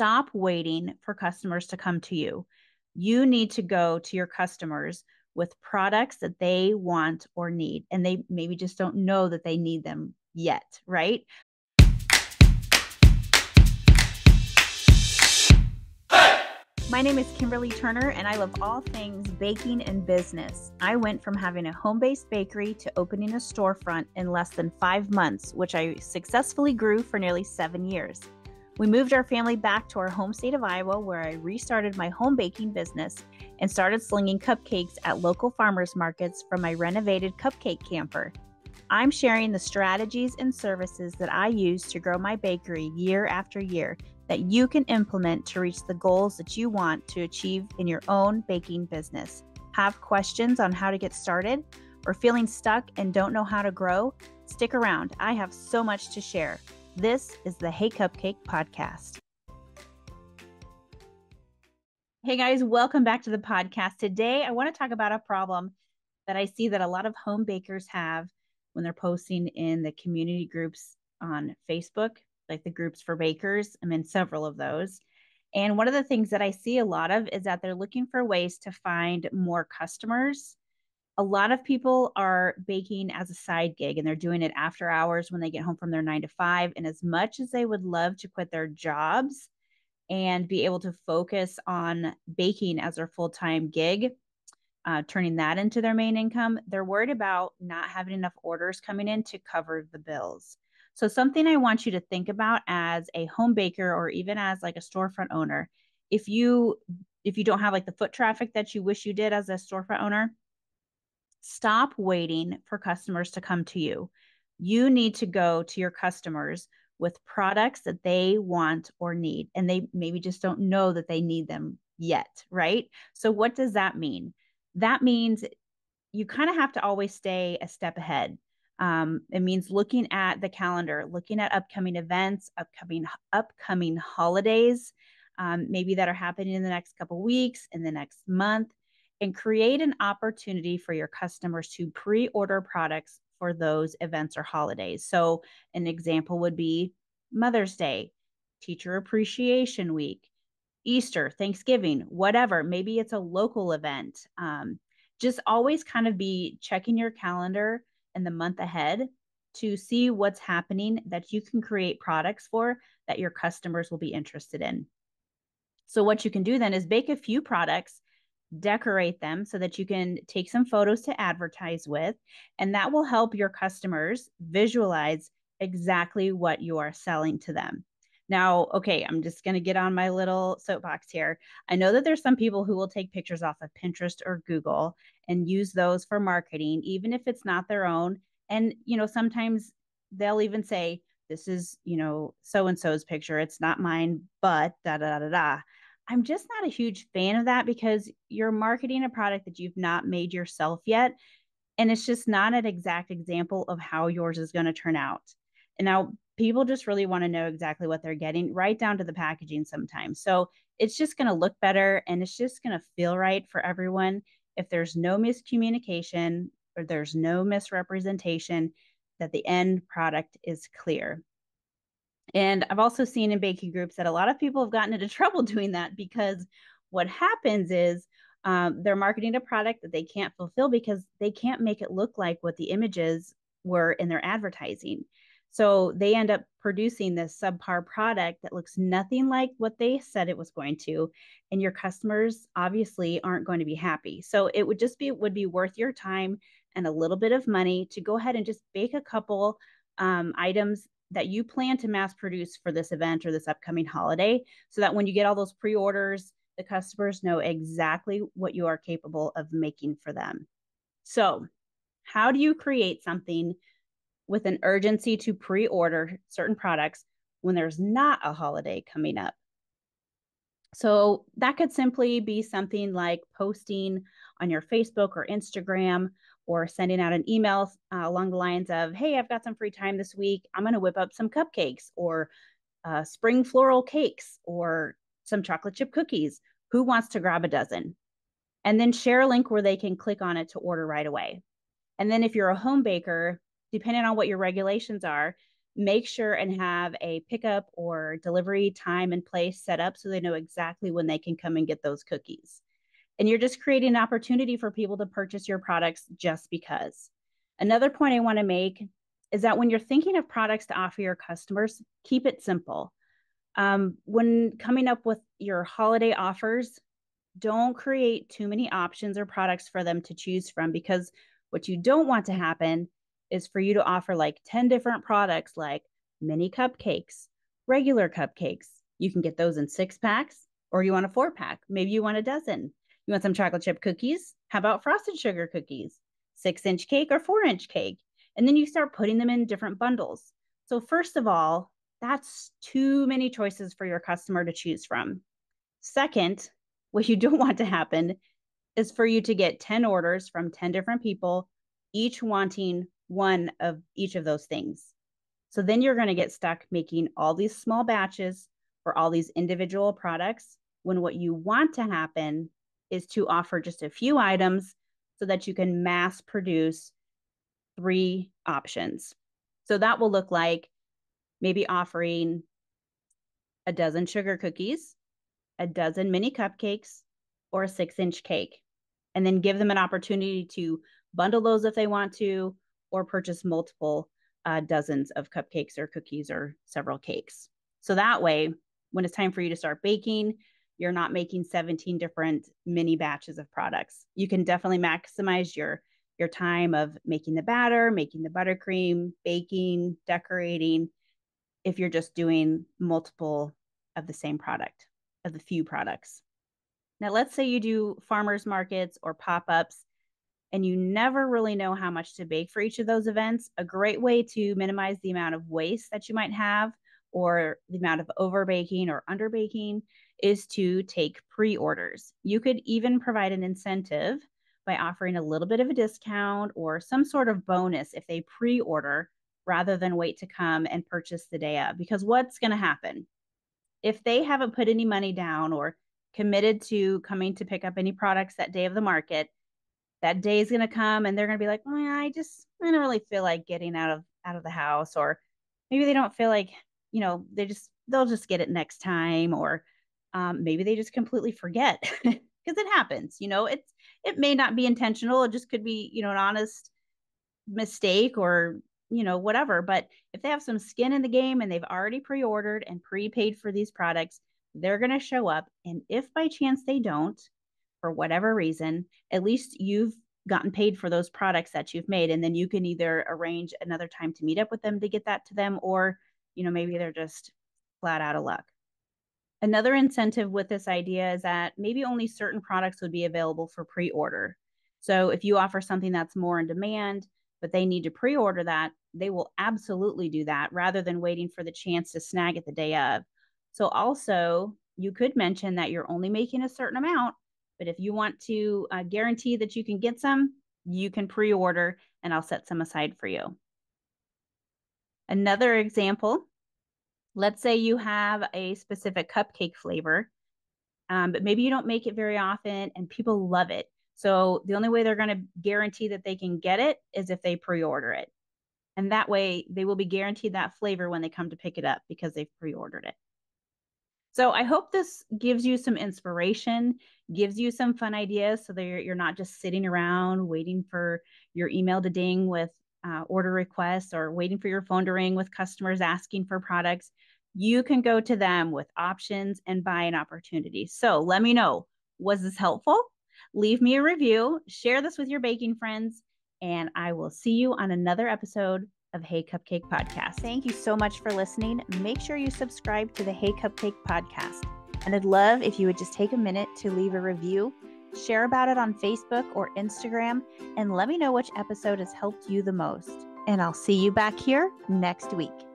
Stop waiting for customers to come to you. You need to go to your customers with products that they want or need, and they maybe just don't know that they need them yet, right? My name is Kimberly Turner, and I love all things baking and business. I went from having a home based bakery to opening a storefront in less than five months, which I successfully grew for nearly seven years. We moved our family back to our home state of Iowa, where I restarted my home baking business and started slinging cupcakes at local farmers markets from my renovated cupcake camper. I'm sharing the strategies and services that I use to grow my bakery year after year that you can implement to reach the goals that you want to achieve in your own baking business. Have questions on how to get started or feeling stuck and don't know how to grow? Stick around. I have so much to share. This is the Hey Cupcake Podcast. Hey guys, welcome back to the podcast. Today, I want to talk about a problem that I see that a lot of home bakers have when they're posting in the community groups on Facebook like the groups for bakers. I'm in several of those. And one of the things that I see a lot of is that they're looking for ways to find more customers. A lot of people are baking as a side gig and they're doing it after hours when they get home from their nine to five. And as much as they would love to quit their jobs and be able to focus on baking as their full time gig, uh, turning that into their main income, they're worried about not having enough orders coming in to cover the bills. So something I want you to think about as a home baker or even as like a storefront owner, if you if you don't have like the foot traffic that you wish you did as a storefront owner, stop waiting for customers to come to you. You need to go to your customers with products that they want or need and they maybe just don't know that they need them yet, right? So what does that mean? That means you kind of have to always stay a step ahead. Um, it means looking at the calendar, looking at upcoming events, upcoming upcoming holidays, um, maybe that are happening in the next couple weeks, in the next month, and create an opportunity for your customers to pre-order products for those events or holidays. So, an example would be Mother's Day, Teacher Appreciation Week, Easter, Thanksgiving, whatever. Maybe it's a local event. Um, just always kind of be checking your calendar in the month ahead to see what's happening that you can create products for that your customers will be interested in. So, what you can do then is bake a few products, decorate them so that you can take some photos to advertise with, and that will help your customers visualize exactly what you are selling to them. Now, okay, I'm just going to get on my little soapbox here. I know that there's some people who will take pictures off of Pinterest or Google and use those for marketing, even if it's not their own. And, you know, sometimes they'll even say, this is, you know, so and so's picture. It's not mine, but da da da da. I'm just not a huge fan of that because you're marketing a product that you've not made yourself yet. And it's just not an exact example of how yours is going to turn out. And now people just really want to know exactly what they're getting, right down to the packaging sometimes. So it's just going to look better and it's just going to feel right for everyone if there's no miscommunication or there's no misrepresentation that the end product is clear. And I've also seen in baking groups that a lot of people have gotten into trouble doing that because what happens is um, they're marketing a product that they can't fulfill because they can't make it look like what the images were in their advertising. So they end up producing this subpar product that looks nothing like what they said it was going to. And your customers obviously aren't going to be happy. So it would just be would be worth your time and a little bit of money to go ahead and just bake a couple um, items that you plan to mass produce for this event or this upcoming holiday so that when you get all those pre-orders the customers know exactly what you are capable of making for them so how do you create something with an urgency to pre order certain products when there's not a holiday coming up. So that could simply be something like posting on your Facebook or Instagram or sending out an email uh, along the lines of, Hey, I've got some free time this week. I'm going to whip up some cupcakes or uh, spring floral cakes or some chocolate chip cookies. Who wants to grab a dozen? And then share a link where they can click on it to order right away. And then if you're a home baker, depending on what your regulations are, make sure and have a pickup or delivery time and place set up so they know exactly when they can come and get those cookies. And you're just creating an opportunity for people to purchase your products just because. Another point I want to make is that when you're thinking of products to offer your customers, keep it simple. Um, when coming up with your holiday offers, don't create too many options or products for them to choose from because what you don't want to happen is for you to offer like 10 different products like mini cupcakes, regular cupcakes. You can get those in six packs or you want a four pack. Maybe you want a dozen. You want some chocolate chip cookies? How about frosted sugar cookies? Six inch cake or four inch cake? And then you start putting them in different bundles. So, first of all, that's too many choices for your customer to choose from. Second, what you don't want to happen is for you to get 10 orders from 10 different people, each wanting one of each of those things. So then you're going to get stuck making all these small batches for all these individual products when what you want to happen is to offer just a few items so that you can mass produce three options. So that will look like maybe offering a dozen sugar cookies, a dozen mini cupcakes, or a six inch cake, and then give them an opportunity to bundle those if they want to, or purchase multiple uh, dozens of cupcakes or cookies or several cakes. So that way, when it's time for you to start baking, you're not making 17 different mini batches of products. You can definitely maximize your your time of making the batter, making the buttercream, baking, decorating if you're just doing multiple of the same product, of the few products. Now, let's say you do farmers markets or pop ups and you never really know how much to bake for each of those events, a great way to minimize the amount of waste that you might have or the amount of overbaking or under baking is to take pre orders. You could even provide an incentive by offering a little bit of a discount or some sort of bonus if they pre order rather than wait to come and purchase the day of. Because what's going to happen? If they haven't put any money down or committed to coming to pick up any products that day of the market, that day is going to come and they're going to be like, well, I just, I don't really feel like getting out of, out of the house. Or maybe they don't feel like, you know, they just, they'll just get it next time. Or um, maybe they just completely forget because it happens, you know, it's, it may not be intentional. It just could be, you know, an honest mistake or, you know, whatever. But if they have some skin in the game and they've already pre ordered and prepaid for these products, they're going to show up. And if by chance they don't, for whatever reason, at least you've gotten paid for those products that you've made. And then you can either arrange another time to meet up with them to get that to them, or, you know, maybe they're just flat out of luck. Another incentive with this idea is that maybe only certain products would be available for pre order. So if you offer something that's more in demand, but they need to pre order that, they will absolutely do that rather than waiting for the chance to snag it the day of. So also, you could mention that you're only making a certain amount but if you want to uh, guarantee that you can get some, you can pre order and I'll set some aside for you. Another example let's say you have a specific cupcake flavor, um, but maybe you don't make it very often and people love it. So the only way they're going to guarantee that they can get it is if they pre order it. And that way they will be guaranteed that flavor when they come to pick it up because they've pre ordered it. So I hope this gives you some inspiration, gives you some fun ideas so that you're, you're not just sitting around waiting for your email to ding with uh, order requests or waiting for your phone to ring with customers asking for products. You can go to them with options and buying opportunities. So let me know was this helpful? Leave me a review, share this with your baking friends, and I will see you on another episode of Hey Cupcake Podcast. Thank you so much for listening. Make sure you subscribe to the Hey Cupcake Podcast. And I'd love if you would just take a minute to leave a review, share about it on Facebook or Instagram, and let me know which episode has helped you the most. And I'll see you back here next week.